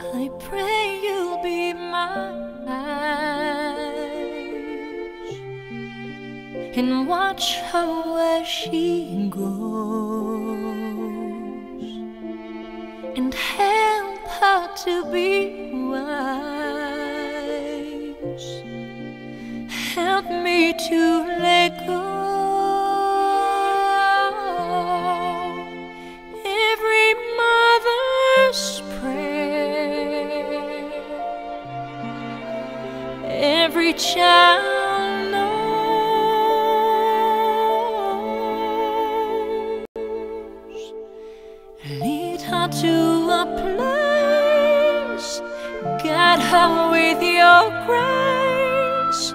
I pray you'll be my eyes and watch her where she goes and help her to be wise. Help me to let every child knows. Lead her to a place, guide her with your grace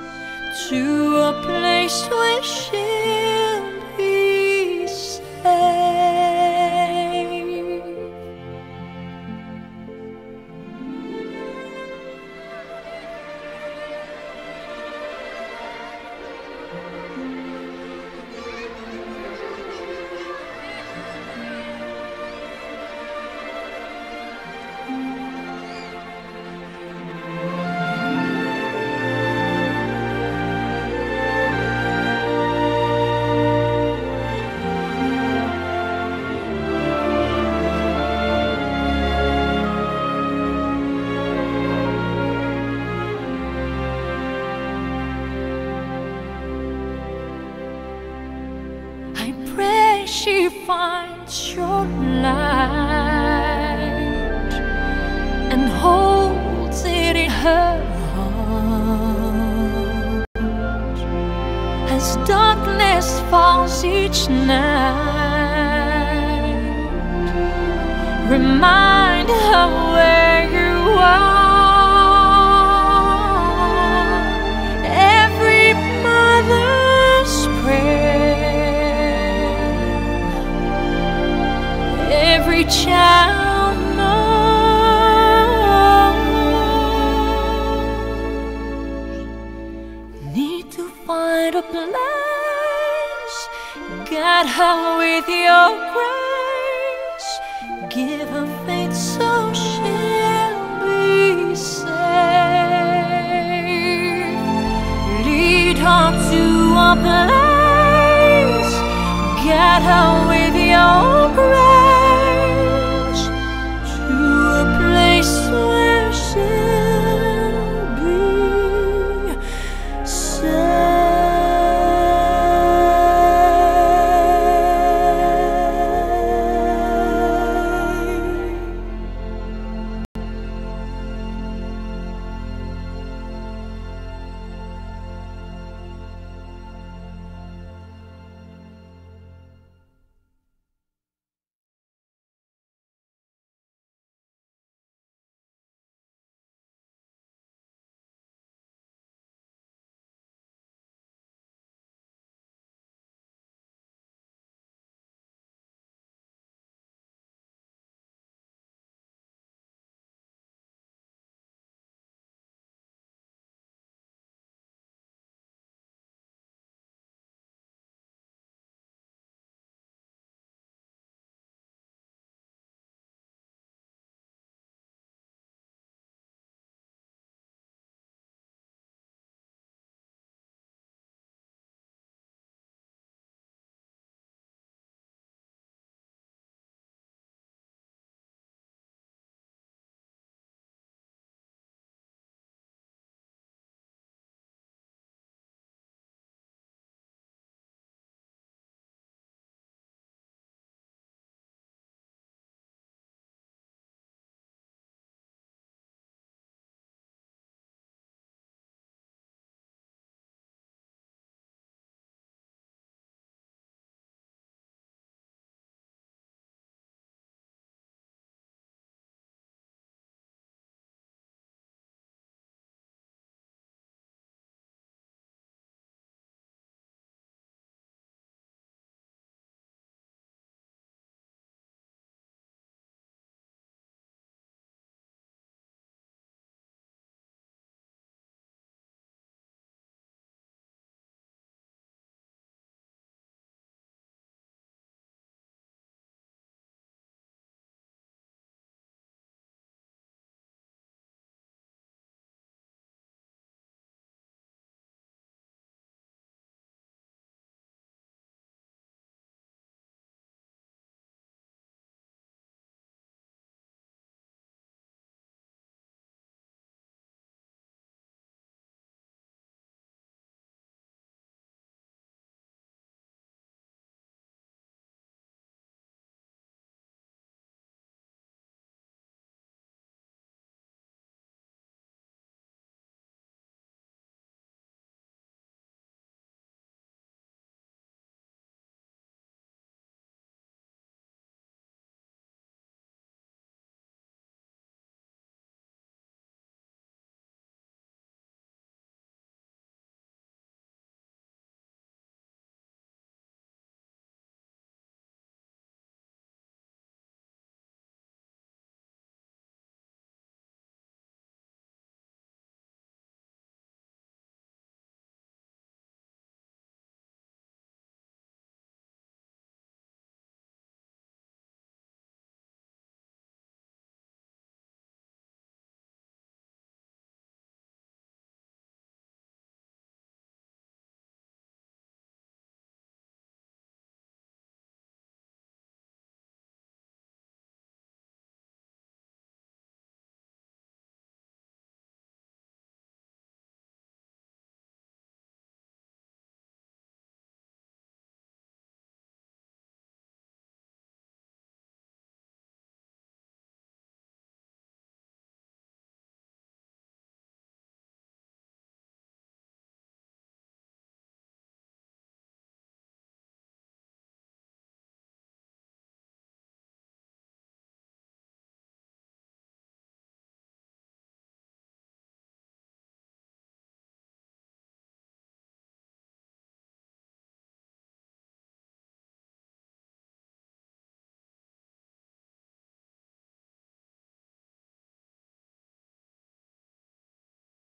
to a place where she'll and holds it in her heart as darkness falls each night. Remind her where you are. Every out knows. Need to find a place, guide her with your grace, give her faith so she'll be safe. Lead her to a place, guide her with your